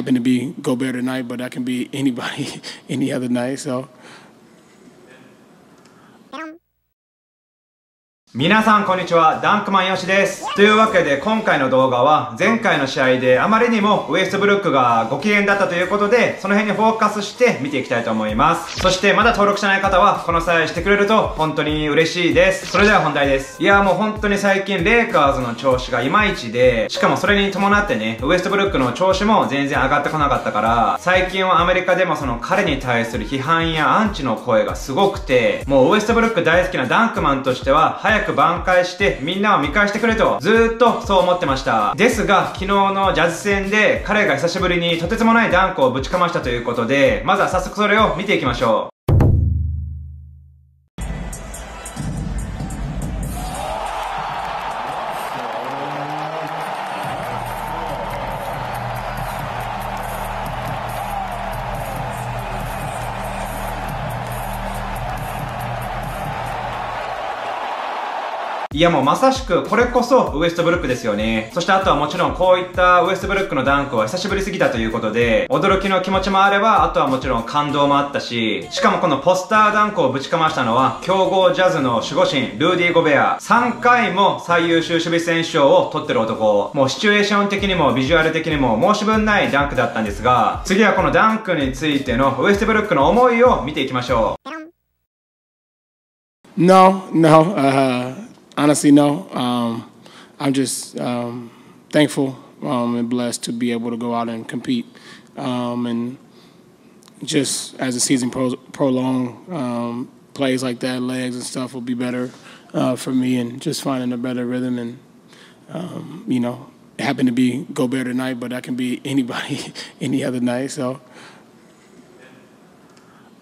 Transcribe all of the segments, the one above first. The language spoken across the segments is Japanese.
happened to be Gobert tonight, but that can be anybody any other night. So. 皆さんこんにちは、ダンクマンヨシです。というわけで今回の動画は前回の試合であまりにもウエストブルックがご機嫌だったということでその辺にフォーカスして見ていきたいと思います。そしてまだ登録してない方はこの際してくれると本当に嬉しいです。それでは本題です。いやもう本当に最近レイカーズの調子がいまいちでしかもそれに伴ってね、ウエストブルックの調子も全然上がってこなかったから最近はアメリカでもその彼に対する批判やアンチの声がすごくてもうウエストブルック大好きなダンクマンとしては早く早く挽回してみんなを見返してくれとずっとそう思ってました。ですが昨日のジャズ戦で彼が久しぶりにとてつもないダンクをぶちかましたということでまずは早速それを見ていきましょう。いやもうまさしくこれこそウエストブルックですよね。そしてあとはもちろんこういったウエストブルックのダンクは久しぶりすぎたということで、驚きの気持ちもあれば、あとはもちろん感動もあったし、しかもこのポスターダンクをぶちかましたのは、強豪ジャズの守護神、ルーディ・ゴベア。3回も最優秀守備選手賞を取ってる男。もうシチュエーション的にもビジュアル的にも申し分ないダンクだったんですが、次はこのダンクについてのウエストブルックの思いを見ていきましょう。No, no, uh... honestly, no. Um, I'm just um, thankful um, and blessed to be able to go out and compete. Um, and just as the season pro- prolong, um, plays like that, legs and stuff will be better uh, for me, and just finding a better rhythm. And um, you know, it happened to be Gobert tonight, but that can be anybody any other night. So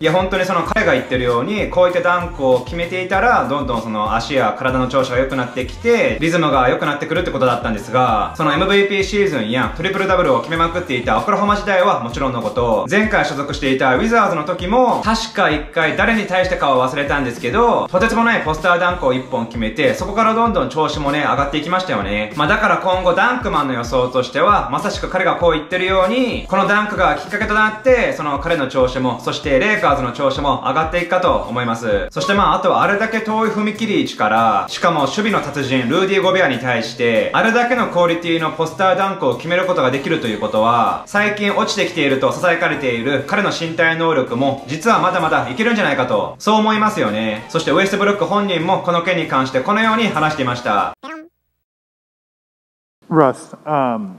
いや本当にその彼が言ってるようにこういったダンクを決めていたらどんどんその足や体の調子が良くなってきてリズムが良くなってくるってことだったんですがその MVP シーズンやトリプルダブルを決めまくっていたオクラホマ時代はもちろんのこと前回所属していたウィザーズの時も確か1回誰に対してかは忘れたんですけどとてつもないポスターダンクを1本決めてそこからどんどん調子もね上がっていきましたよね。まあだから今後ダンクマンの予想としてはまさしく彼がこう言ってるようにこのダンクがきっかけとなってその彼の調子もそしてレイカーズの調子も上がっていくかと思います。そしてまあ、あとはあれだけ遠い踏切位置から、しかも守備の達人、ルーディ・ゴベアに対して、あれだけのクオリティのポスターダンクを決めることができるということは、最近落ちてきていると囁かれている彼の身体能力も、実はまだまだいけるんじゃないかと、そう思いますよね。そしてウエストブルック本人もこの件に関してこのように話していました。Russ, um,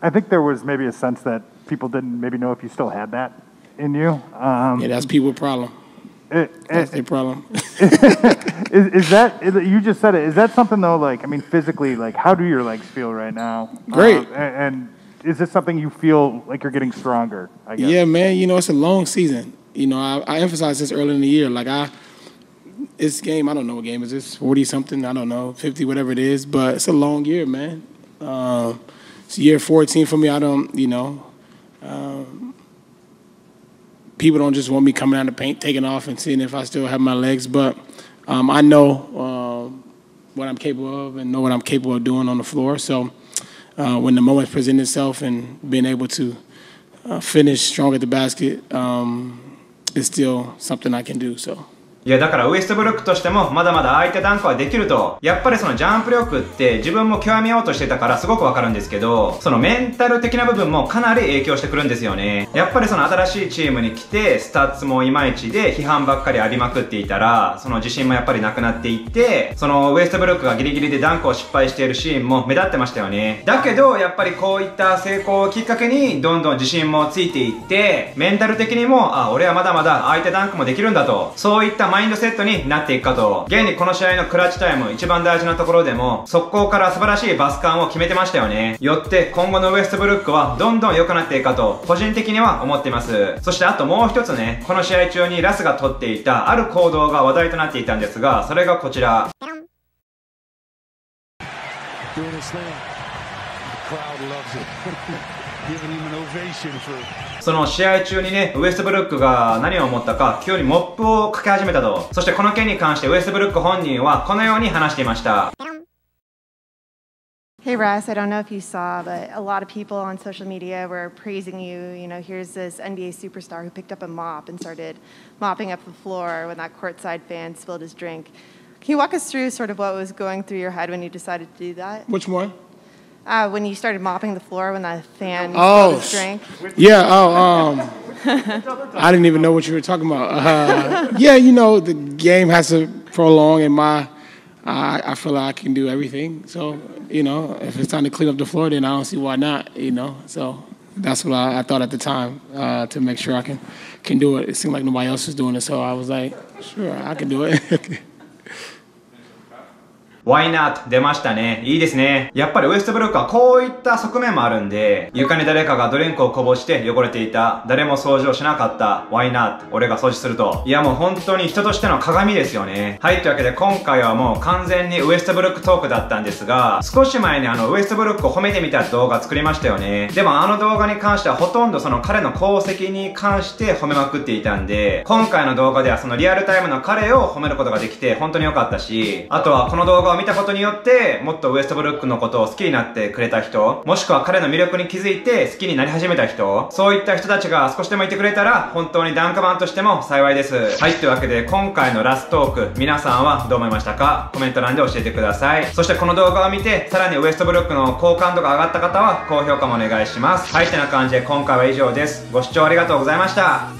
I think there was maybe a sense that people didn't maybe know if you still had that. In you. Um, yeah, that's people's problem. It, that's their problem. is, is that is, you just said it? Is that something though? Like, I mean, physically, like, how do your legs feel right now? Great. Um, and, is this something you feel like you're getting stronger? I guess. Yeah, man. You know, it's a long season. You know, I, I emphasized this early in the year. Like, I this game, I don't know what game is this, forty something, I don't know, fifty, whatever it is. But it's a long year, man. Um, it's year fourteen for me. I don't, you know. Um, people don't just want me coming out of the paint, taking off, and seeing if I still have my legs. But um, I know um, what I'm capable of and know what I'm capable of doing on the floor. So uh, when the moment presents itself and being able to uh, finish strong at the basket um, is still something I can do. So. いやだからウエストブルックとしてもまだまだ相手ダンクはできると。やっぱりそのジャンプ力って自分も極めようとしてたからすごくわかるんですけど、そのメンタル的な部分もかなり影響してくるんですよね。やっぱりその新しいチームに来て、スタッツもいまいちで批判ばっかり浴びまくっていたら、その自信もやっぱりなくなっていって、そのウエストブルックがギリギリでダンクを失敗しているシーンも目立ってましたよね。だけど、やっぱりこういった成功をきっかけに、どんどん自信もついていって、メンタル的にも、あ、俺はまだまだ相手ダンクもできるんだと、そういったマインドセットになっていくかと、現にこの試合のクラッチタイム一番大事なところでも、速攻から素晴らしいバスカンを決めてましたよね。よって今後のウエストブルックはどんどん良くなっていくかと、個人的には思っています。そしてあともう一つね、この試合中にラスが取っていたある行動が話題となっていたんですが、それがこちら。その試合中にね、ウエストブルックが何を思ったか、急にモップをかけ始めたと。そしてこの件に関してウエストブルック本人はこのように話していました。Hey Russ, I don't know if you saw, but a lot of people on social media were praising you. You know, here's this NBA superstar who picked up a mop and started mopping up the floor when that courtside fan spilled his drink. Can you walk us through sort of what was going through your head when you decided to do that? Which one? Uh, when you started mopping the floor when the fan Oh, drink. Yeah. Oh, um, I didn't even know what you were talking about. Uh, yeah, you know, the game has to prolong, and my, I, I feel like I can do everything. So, you know, if it's time to clean up the floor, then I don't see why not. You know, so that's what I, I thought at the time uh, to make sure I can can do it. It seemed like nobody else was doing it, so I was like, sure, I can do it. Why not? 出ましたね。いいですね。やっぱりウエストブルックはこういった側面もあるんで、床に誰かがドリンクをこぼして汚れていた。誰も掃除をしなかった。Why not? 俺が掃除すると。いやもう本当に人としての鏡ですよね。はい、というわけで今回はもう完全にウエストブルックトークだったんですが、少し前にあのウエストブルックを褒めてみた動画作りましたよね。でもあの動画に関してはほとんどその彼の功績に関して褒めまくっていたんで、今回の動画ではそのリアルタイムの彼を褒めることができて本当に良かったし、あとはこの動画を見たことによって、もっとウエストブルックのことを好きになってくれた人、もしくは彼の魅力に気づいて好きになり始めた人、そういった人たちが少しでもいてくれたら、本当にダンカマンとしても幸いです。はい、というわけで今回のラストーク、皆さんはどう思いましたか？コメント欄で教えてください。そしてこの動画を見て、さらにウエストブルックの好感度が上がった方は、高評価もお願いします。はい、てな感じで今回は以上です。ご視聴ありがとうございました。